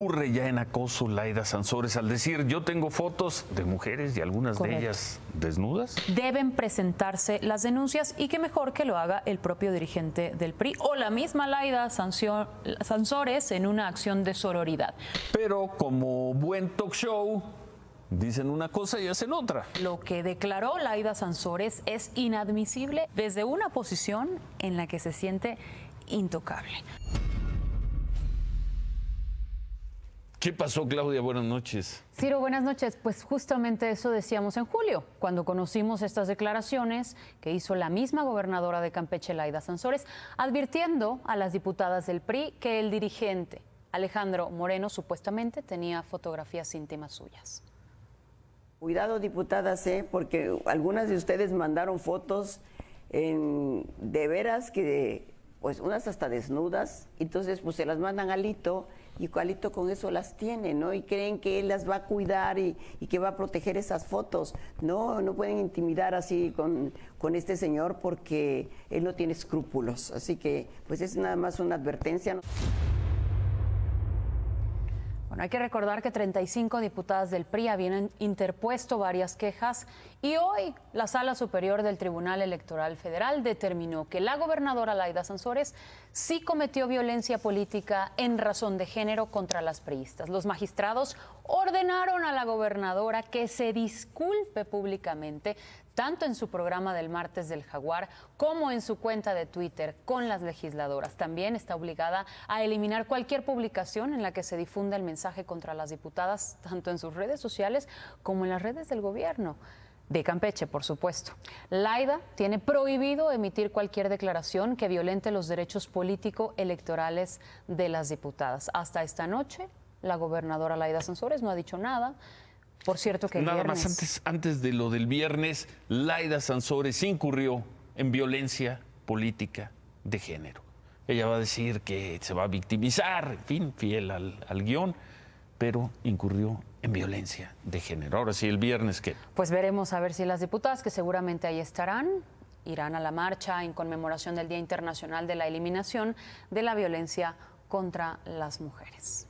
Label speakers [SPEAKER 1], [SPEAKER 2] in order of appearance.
[SPEAKER 1] ocurre ya en acoso Laida Sansores al decir yo tengo fotos de mujeres y algunas de ellas desnudas?
[SPEAKER 2] Deben presentarse las denuncias y que mejor que lo haga el propio dirigente del PRI o la misma Laida Sancio- Sansores en una acción de sororidad.
[SPEAKER 1] Pero como buen talk show, dicen una cosa y hacen otra.
[SPEAKER 2] Lo que declaró Laida Sansores es inadmisible desde una posición en la que se siente intocable.
[SPEAKER 1] ¿Qué pasó, Claudia? Buenas noches.
[SPEAKER 2] Ciro, buenas noches. Pues justamente eso decíamos en julio, cuando conocimos estas declaraciones que hizo la misma gobernadora de Campeche, Laida Sansores, advirtiendo a las diputadas del PRI que el dirigente Alejandro Moreno supuestamente tenía fotografías íntimas suyas.
[SPEAKER 3] Cuidado, diputadas, ¿eh? porque algunas de ustedes mandaron fotos en- de veras que, pues unas hasta desnudas, entonces pues se las mandan a Alito y Alito con eso las tiene, ¿no? Y creen que él las va a cuidar y, y que va a proteger esas fotos. No, no pueden intimidar así con, con este señor porque él no tiene escrúpulos. Así que pues es nada más una advertencia.
[SPEAKER 2] Hay que recordar que 35 diputadas del PRI habían interpuesto varias quejas y hoy la Sala Superior del Tribunal Electoral Federal determinó que la gobernadora Laida Sansores sí cometió violencia política en razón de género contra las priistas. Los magistrados ordenaron a la gobernadora que se disculpe públicamente tanto en su programa del martes del jaguar como en su cuenta de Twitter con las legisladoras. También está obligada a eliminar cualquier publicación en la que se difunda el mensaje contra las diputadas, tanto en sus redes sociales como en las redes del gobierno. De Campeche, por supuesto. Laida tiene prohibido emitir cualquier declaración que violente los derechos político-electorales de las diputadas. Hasta esta noche, la gobernadora Laida Sansores no ha dicho nada. Por cierto que el
[SPEAKER 1] Nada más antes, antes de lo del viernes, Laida Sansores incurrió en violencia política de género. Ella va a decir que se va a victimizar, en fin, fiel al, al guion, pero incurrió en violencia de género. Ahora sí, el viernes que
[SPEAKER 2] Pues veremos a ver si las diputadas, que seguramente ahí estarán, irán a la marcha en conmemoración del Día Internacional de la Eliminación de la Violencia contra las Mujeres.